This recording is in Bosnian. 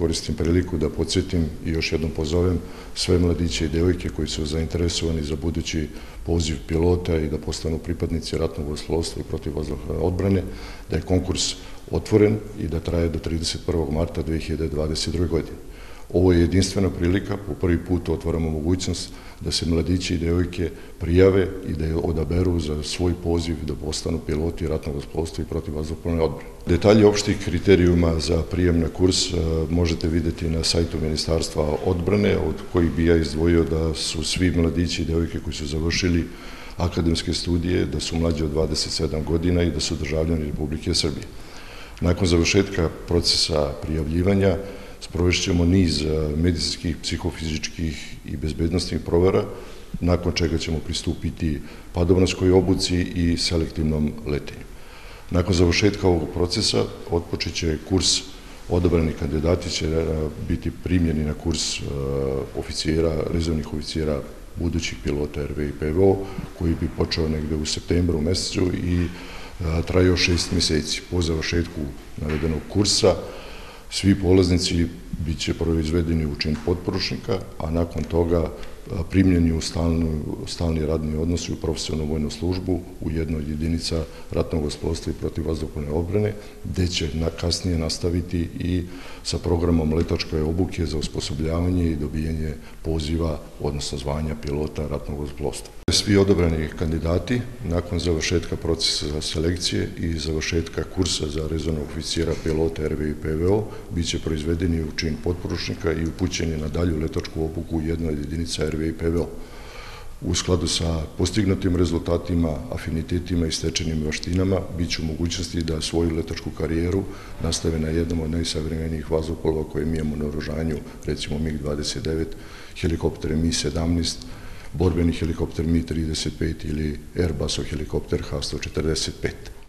koristim priliku da podsjetim i još jednom pozovem sve mladiće i devojke koji su zainteresovani za budući poziv pilota i da postanu pripadnici ratnog oslovstva i protivvazdušne odbrane, da je konkurs otvoren i da traje do 31. marta 2022. godine. Ovo je jedinstvena prilika, po prvi put otvaramo mogućnost da se mladići i devojke prijave i da je odaberu za svoj poziv da postanu piloti ratnog oslovstva i protivvazdušne odbrane. Detalje opštih kriterijuma za prijem na kurs e, možete videti na sajtu Ministarstva odbrane, od kojih bi ja izdvojio da su svi mladići i devojke koji su završili akademske studije, da su mlađe od 27 godina i da su državljani Republike Srbije. Nakon završetka procesa prijavljivanja sprovešćemo niz e, medicinskih, psihofizičkih i bezbednostnih provera, nakon čega ćemo pristupiti padobranskoj obuci i selektivnom letenju. Nakon završetka ovog procesa otpočet će kurs odobrani kandidati će e, biti primljeni na kurs e, oficijera, rezervnih oficijera budućih pilota RV i PVO, koji bi počeo negde u septembru u mesecu i trajao šest meseci. Po završetku navedenog kursa svi polaznici bit će proizvedeni u čin potporučnika, a nakon toga primljeni u stalni radni odnos i u profesionalnu vojnu službu u jednoj jedinica ratnog gospodstva i protivvazduhne obrane, gde će kasnije nastaviti i sa programom letačke obuke za osposobljavanje i dobijanje poziva, odnosno zvanja pilota ratnog gospodstva. Svi odobrani kandidati, nakon završetka procesa selekcije i završetka kursa za rezonog oficira pilota RVI PVO, bit će proizvedeni u čin potporučnika i upućeni na dalju letačku obuku u jednoj jedinica RV i PVO. U skladu sa postignutim rezultatima, afinitetima i stečenim vaštinama, bit će u mogućnosti da svoju letačku karijeru nastave na jednom od najsavremenijih vazopolova koje mi imamo na orožanju, recimo MiG-29, helikoptere Mi-17, borbeni helikopter Mi-35 ili Airbusov helikopter H-145.